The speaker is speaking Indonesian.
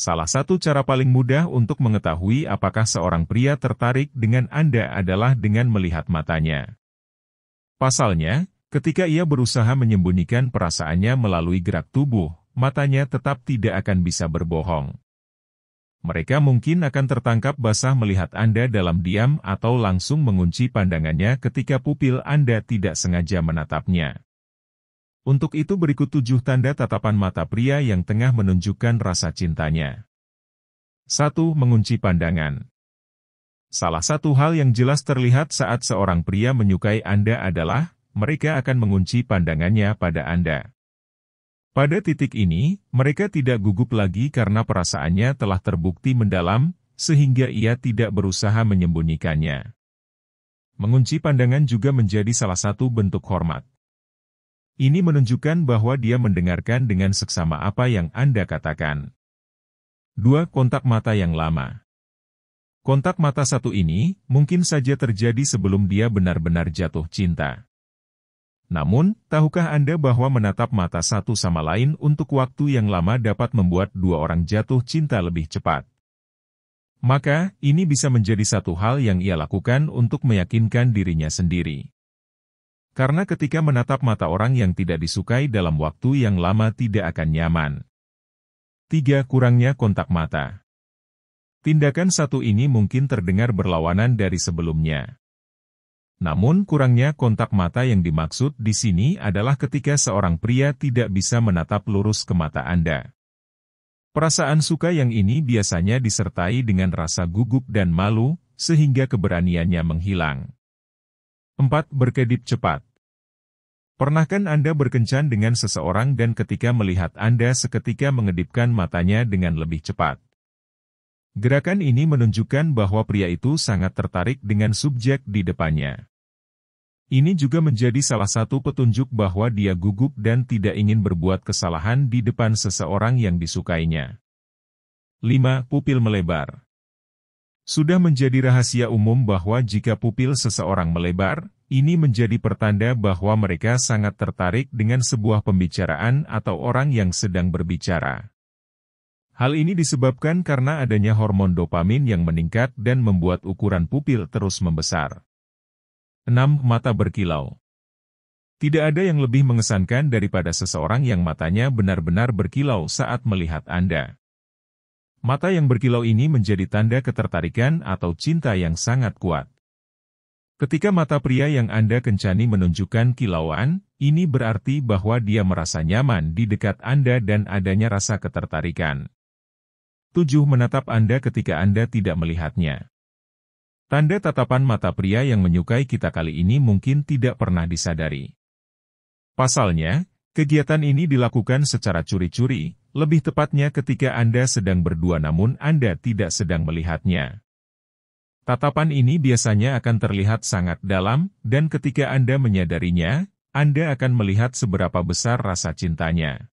Salah satu cara paling mudah untuk mengetahui apakah seorang pria tertarik dengan Anda adalah dengan melihat matanya. Pasalnya, ketika ia berusaha menyembunyikan perasaannya melalui gerak tubuh, matanya tetap tidak akan bisa berbohong. Mereka mungkin akan tertangkap basah melihat Anda dalam diam atau langsung mengunci pandangannya ketika pupil Anda tidak sengaja menatapnya. Untuk itu berikut tujuh tanda tatapan mata pria yang tengah menunjukkan rasa cintanya. 1. Mengunci pandangan. Salah satu hal yang jelas terlihat saat seorang pria menyukai Anda adalah, mereka akan mengunci pandangannya pada Anda. Pada titik ini, mereka tidak gugup lagi karena perasaannya telah terbukti mendalam, sehingga ia tidak berusaha menyembunyikannya. Mengunci pandangan juga menjadi salah satu bentuk hormat. Ini menunjukkan bahwa dia mendengarkan dengan seksama apa yang Anda katakan. 2. Kontak mata yang lama Kontak mata satu ini mungkin saja terjadi sebelum dia benar-benar jatuh cinta. Namun, tahukah Anda bahwa menatap mata satu sama lain untuk waktu yang lama dapat membuat dua orang jatuh cinta lebih cepat? Maka, ini bisa menjadi satu hal yang ia lakukan untuk meyakinkan dirinya sendiri. Karena ketika menatap mata orang yang tidak disukai dalam waktu yang lama tidak akan nyaman. 3. Kurangnya kontak mata. Tindakan satu ini mungkin terdengar berlawanan dari sebelumnya. Namun kurangnya kontak mata yang dimaksud di sini adalah ketika seorang pria tidak bisa menatap lurus ke mata Anda. Perasaan suka yang ini biasanya disertai dengan rasa gugup dan malu, sehingga keberaniannya menghilang. 4. Berkedip cepat. Pernahkah Anda berkencan dengan seseorang dan ketika melihat Anda seketika mengedipkan matanya dengan lebih cepat? Gerakan ini menunjukkan bahwa pria itu sangat tertarik dengan subjek di depannya. Ini juga menjadi salah satu petunjuk bahwa dia gugup dan tidak ingin berbuat kesalahan di depan seseorang yang disukainya. 5. Pupil melebar Sudah menjadi rahasia umum bahwa jika pupil seseorang melebar, ini menjadi pertanda bahwa mereka sangat tertarik dengan sebuah pembicaraan atau orang yang sedang berbicara. Hal ini disebabkan karena adanya hormon dopamin yang meningkat dan membuat ukuran pupil terus membesar. 6. Mata berkilau Tidak ada yang lebih mengesankan daripada seseorang yang matanya benar-benar berkilau saat melihat Anda. Mata yang berkilau ini menjadi tanda ketertarikan atau cinta yang sangat kuat. Ketika mata pria yang Anda kencani menunjukkan kilauan, ini berarti bahwa dia merasa nyaman di dekat Anda dan adanya rasa ketertarikan. 7. Menatap Anda ketika Anda tidak melihatnya. Tanda tatapan mata pria yang menyukai kita kali ini mungkin tidak pernah disadari. Pasalnya, kegiatan ini dilakukan secara curi-curi, lebih tepatnya ketika Anda sedang berdua namun Anda tidak sedang melihatnya. Tatapan ini biasanya akan terlihat sangat dalam, dan ketika Anda menyadarinya, Anda akan melihat seberapa besar rasa cintanya.